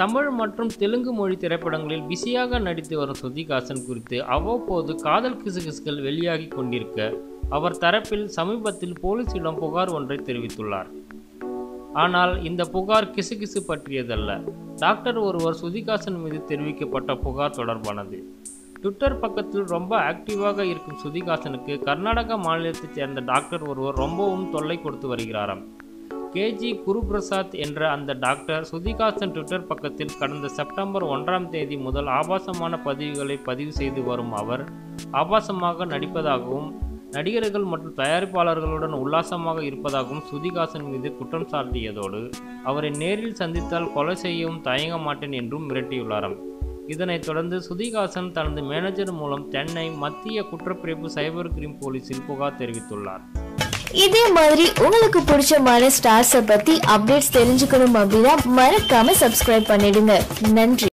தமிழ் மற்றும் தெலுங்கு மொழி திரைப்படங்களில் பிஸியாக நடித்து வரும் ஸ்ருதிகாசன் குறித்து அவ்வப்போது காதல் கிசுகிசுகள் வெளியாகி கொண்டிருக்க அவர் தரப்பில் சமீபத்தில் போலீசிடம் புகார் ஒன்றை தெரிவித்துள்ளார். ஆனால் இந்த புகார் கிசுகிசு பற்றியதல்ல. டாக்டர் ஒருவர் சுதிகாசன் மீது தெரிவிக்கப்பட்ட புகார் தொடர்பானது. ட்விட்டர் பக்கத்தில் ரொம்ப ஆக்டிவாக இருக்கும் சுதிகாசனுக்கு கர்நாடக மாநிலத்தைச் சேர்ந்த டாக்டர் ஒருவர் ரொம்பவும் தொல்லை கொடுத்து வருகிறாராம். கேஜி குருபிரசாத் என்ற அந்த டாக்டர் சுதிகாசன் ட்விட்டர் பக்கத்தில் கடந்த செப்டம்பர் ஒன்றாம் தேதி முதல் ஆபாசமான பதிவுகளை பதிவு செய்து வரும் அவர் ஆபாசமாக நடிப்பதாகவும் நடிகர்கள் மற்றும் தயாரிப்பாளர்களுடன் உல்லாசமாக இருப்பதாகவும் சுதிகாசன் மீது குற்றம் சாட்டியதோடு அவரை நேரில் சந்தித்தால் கொலை செய்யவும் தயங்க மாட்டேன் என்றும் மிரட்டியுள்ளாராம். இதனைத் தொடர்ந்து சுதிகாசன் தனது மேனேஜர் மூலம் சென்னை மத்திய குற்றப்பிரிவு சைபர் கிரைம் போலீசில் புகார் தெரிவித்துள்ளார். இதே மாதிரி உங்களுக்கு பிடிச்சமான ஸ்டார்ஸை பத்தி அப்டேட்ஸ் தெரிஞ்சுக்கணும் அப்படின்னா மறக்காம சப்ஸ்கிரைப் பண்ணிடுங்க. நன்றி.